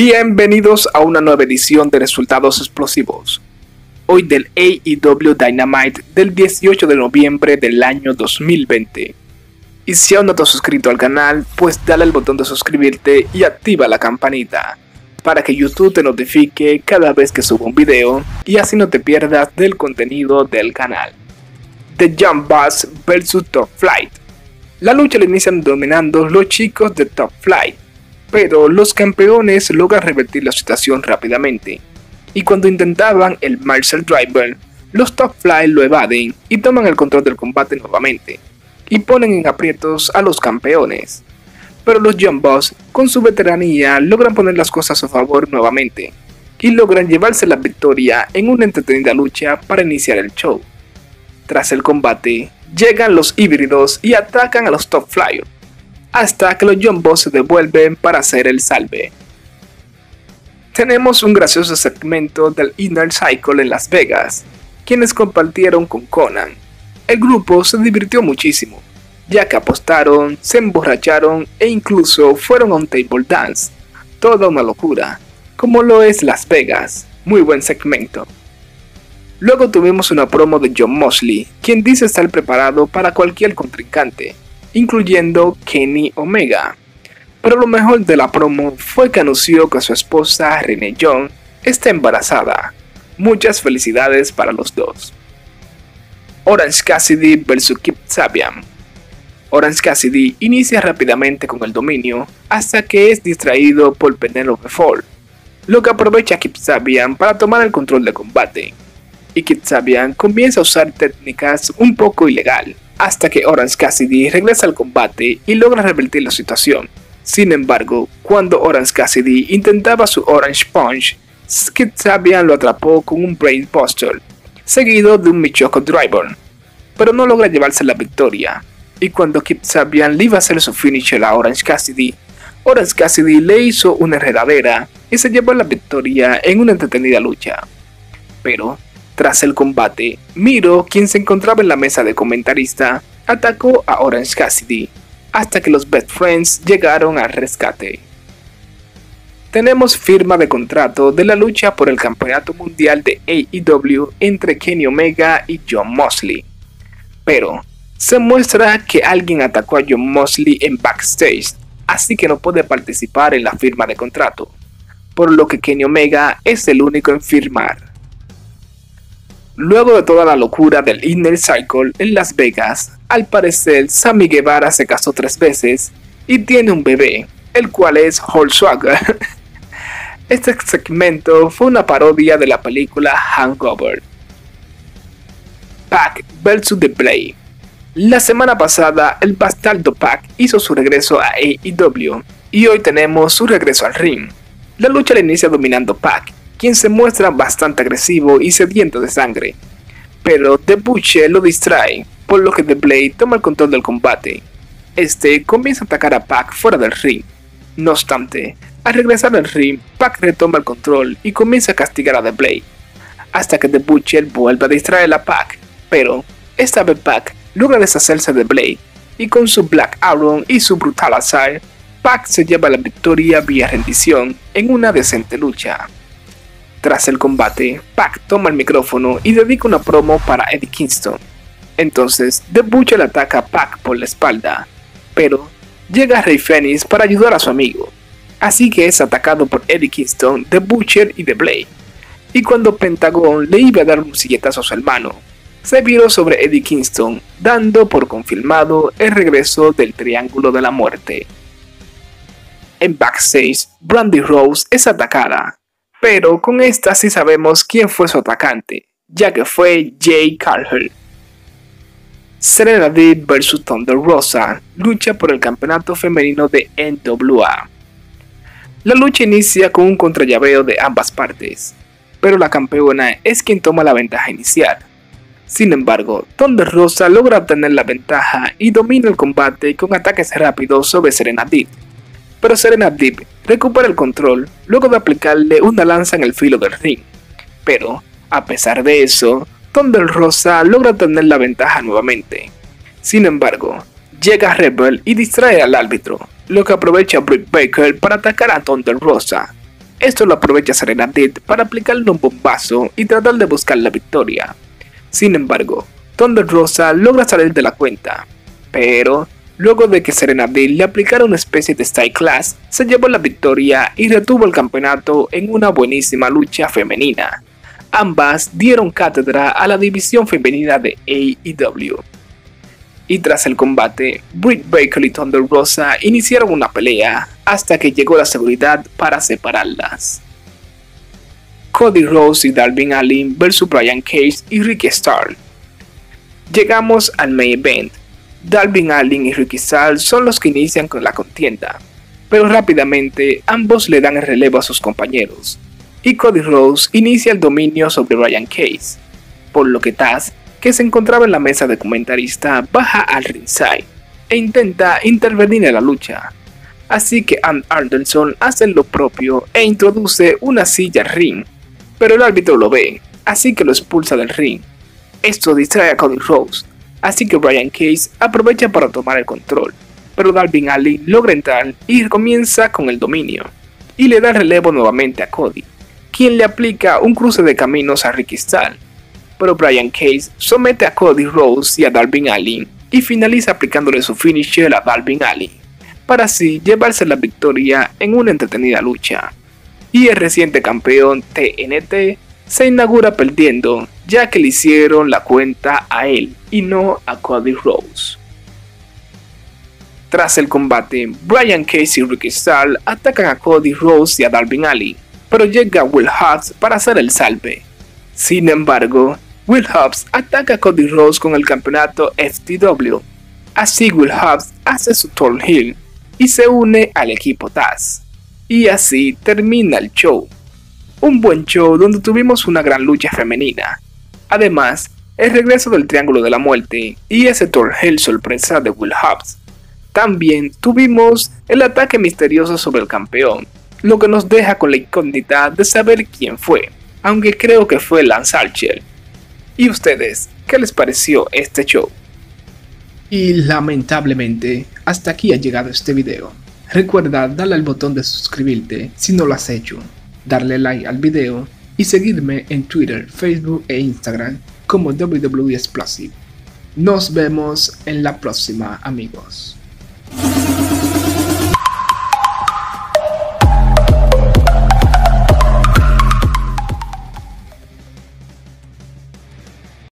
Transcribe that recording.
Bienvenidos a una nueva edición de Resultados Explosivos. Hoy del AEW Dynamite del 18 de noviembre del año 2020. Y si aún no te has suscrito al canal, pues dale al botón de suscribirte y activa la campanita para que YouTube te notifique cada vez que subo un video y así no te pierdas del contenido del canal. The Jump Bus vs Top Flight. La lucha la inician dominando los chicos de Top Flight, pero los campeones logran revertir la situación rápidamente. Y cuando intentaban el Marshall Driver, los Top Flight lo evaden y toman el control del combate nuevamente, y ponen en aprietos a los campeones. Pero los Jump Boss, con su veteranía, logran poner las cosas a favor nuevamente, y logran llevarse la victoria en una entretenida lucha para iniciar el show. Tras el combate, llegan los híbridos y atacan a los Top Flyers, hasta que los Jumbos se devuelven para hacer el salve. Tenemos un gracioso segmento del Inner Cycle en Las Vegas, quienes compartieron con Conan. El grupo se divirtió muchísimo, ya que apostaron, se emborracharon e incluso fueron a un table dance. Toda una locura, como lo es Las Vegas. Muy buen segmento. Luego tuvimos una promo de John Mosley, quien dice estar preparado para cualquier contrincante, incluyendo Kenny Omega. Pero lo mejor de la promo fue que anunció que su esposa Renee Young está embarazada. Muchas felicidades para los dos. Orange Cassidy vs Kip Sabian. Orange Cassidy inicia rápidamente con el dominio hasta que es distraído por Penelope Ford, lo que aprovecha Kip Sabian para tomar el control del combate y Kid Sabian comienza a usar técnicas un poco ilegal, hasta que Orange Cassidy regresa al combate y logra revertir la situación. Sin embargo, cuando Orange Cassidy intentaba su Orange Punch, Kid Sabian lo atrapó con un Brain Buster, seguido de un Michoko Driver, pero no logra llevarse la victoria. Y cuando Kid Sabian le iba a hacer su finisher a Orange Cassidy, Orange Cassidy le hizo una enredadera y se llevó la victoria en una entretenida lucha. Pero tras el combate, Miro, quien se encontraba en la mesa de comentarista, atacó a Orange Cassidy, hasta que los Best Friends llegaron al rescate. Tenemos firma de contrato de la lucha por el campeonato mundial de AEW entre Kenny Omega y John Mosley. Pero se muestra que alguien atacó a John Mosley en backstage, así que no puede participar en la firma de contrato, por lo que Kenny Omega es el único en firmar. Luego de toda la locura del Inner Cycle en Las Vegas, al parecer Sammy Guevara se casó tres veces y tiene un bebé, el cual es Swagger. Este segmento fue una parodia de la película Hangover. Pac vs The Play. La semana pasada, el bastardo Pac hizo su regreso a AEW y hoy tenemos su regreso al ring. La lucha la inicia dominando Pac, quien se muestra bastante agresivo y sediento de sangre. Pero The Butcher lo distrae, por lo que The Blade toma el control del combate. Este comienza a atacar a Pac fuera del ring. No obstante, al regresar al ring, Pac retoma el control y comienza a castigar a The Blade, hasta que The Butcher vuelve a distraer a Pac, pero esta vez Pac logra deshacerse de Blade, y con su Black Arrow y su Brutal Assault, Pac se lleva la victoria vía rendición en una decente lucha. Tras el combate, Pac toma el micrófono y dedica una promo para Eddie Kingston. Entonces, The Butcher ataca a Pac por la espalda, pero llega Rey Fenix para ayudar a su amigo. Así que es atacado por Eddie Kingston, The Butcher y The Blade. Y cuando Pentagon le iba a dar un silletazo a su hermano, se viró sobre Eddie Kingston, dando por confirmado el regreso del Triángulo de la Muerte. En backstage, Brandy Rose es atacada, pero con esta sí sabemos quién fue su atacante, ya que fue Jay Cargill. Serena Deeb vs Thunder Rosa lucha por el campeonato femenino de NWA. La lucha inicia con un contrallaveo de ambas partes, pero la campeona es quien toma la ventaja inicial. Sin embargo, Thunder Rosa logra obtener la ventaja y domina el combate con ataques rápidos sobre Serena pero Serena Deep recupera el control luego de aplicarle una lanza en el filo del ring. Pero, a pesar de eso, Thunder Rosa logra tener la ventaja nuevamente. Sin embargo, llega Rebel y distrae al árbitro, lo que aprovecha Britt Baker para atacar a Thunder Rosa. Esto lo aprovecha Serena Dead para aplicarle un bombazo y tratar de buscar la victoria. Sin embargo, Thunder Rosa logra salir de la cuenta, pero luego de que Serena Dead le aplicara una especie de Style Class, se llevó la victoria y retuvo el campeonato en una buenísima lucha femenina. Ambas dieron cátedra a la división femenina de AEW y tras el combate, Britt Baker y Thunder Rosa iniciaron una pelea hasta que llegó la seguridad para separarlas. Cody Rose y Darwin Allin vs Brian Cage y Ricky Starr. Llegamos al main event. Darwin Allin y Ricky Starr son los que inician con la contienda, pero rápidamente ambos le dan el relevo a sus compañeros, y Cody Rose inicia el dominio sobre Brian Cage, por lo que Taz que se encontraba en la mesa de comentarista, baja al ringside e intenta intervenir en la lucha. Así que Ann Anderson hace lo propio e introduce una silla al ring, pero el árbitro lo ve, así que lo expulsa del ring. Esto distrae a Cody Rose, así que Brian Case aprovecha para tomar el control, pero Darwin Alley logra entrar y comienza con el dominio, y le da relevo nuevamente a Cody, quien le aplica un cruce de caminos a Ricky Starr pero Brian Case somete a Cody Rose y a Darwin Allin y finaliza aplicándole su finisher a Darwin Allin, para así llevarse la victoria en una entretenida lucha. Y el reciente campeón TNT se inaugura perdiendo, ya que le hicieron la cuenta a él y no a Cody Rose. Tras el combate, Brian Case y Ricky Starr atacan a Cody Rose y a Darwin Allin, pero llega Will Hobbs para hacer el salve. Sin embargo, Will Hobbs ataca a Cody Rose con el campeonato FTW. Así Will Hobbs hace su turn heel y se une al equipo Taz. Y así termina el show. Un buen show donde tuvimos una gran lucha femenina. Además, el regreso del Triángulo de la Muerte y ese turn heel sorpresa de Will Hobbs. También tuvimos el ataque misterioso sobre el campeón, lo que nos deja con la incógnita de saber quién fue, aunque creo que fue Lance Archer ¿Y ustedes? ¿Qué les pareció este show? Y lamentablemente, hasta aquí ha llegado este video. Recuerda darle al botón de suscribirte si no lo has hecho, darle like al video y seguirme en Twitter, Facebook e Instagram como WWE Explosive. Nos vemos en la próxima amigos.